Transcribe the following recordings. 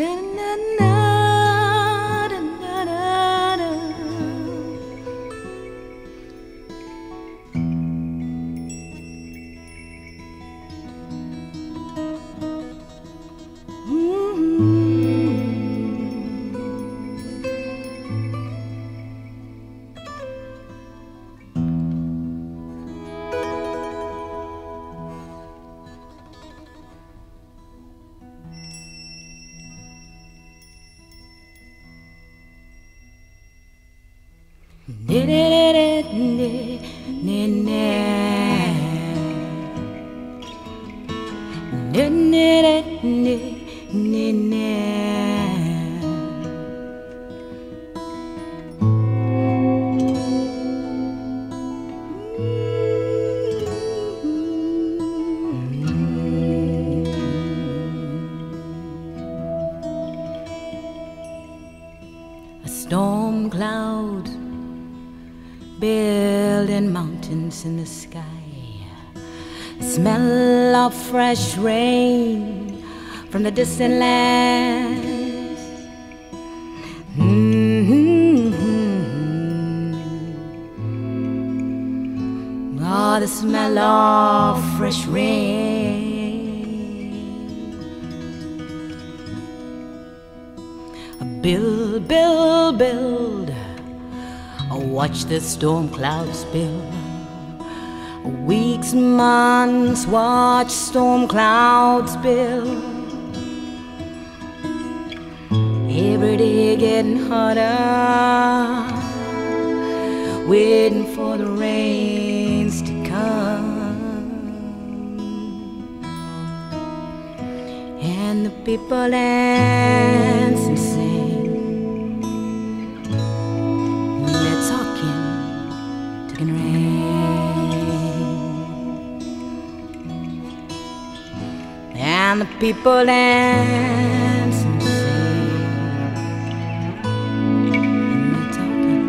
A storm cloud building mountains in the sky. Smell of fresh rain from the distant lands. Mm-hmm. Oh, the smell of fresh rain. Build, build, build. Watch the storm clouds build. Weeks, months, watch storm clouds build. Every day getting hotter, waiting for the rains to come. And the people dance And the people dance and sing. And they're talking.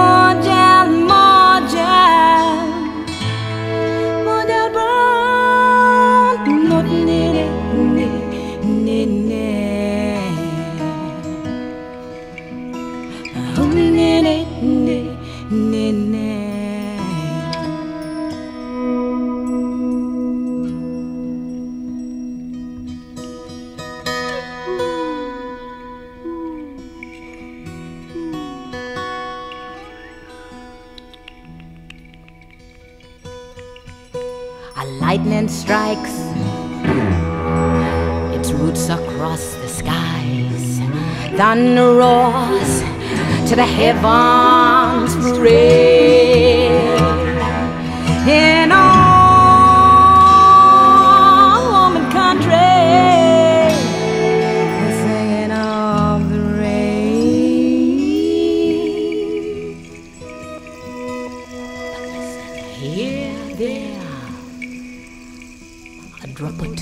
A lightning strikes its roots across the skies. Thunder roars to the heavens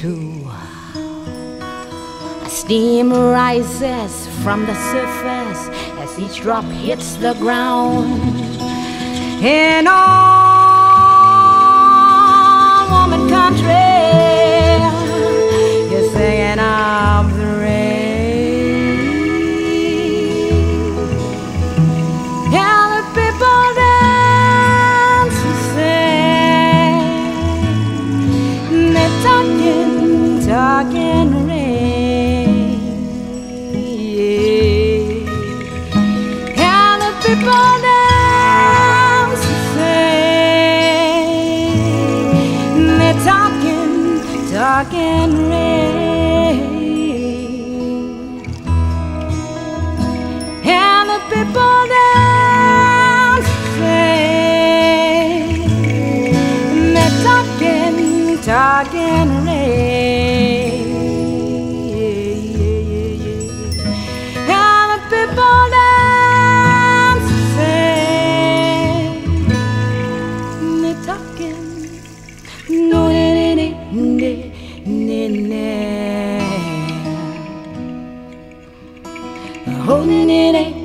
A steam rises from the surface as each drop hits the ground. In all woman country, Rock and roll. Oh, ne, ne,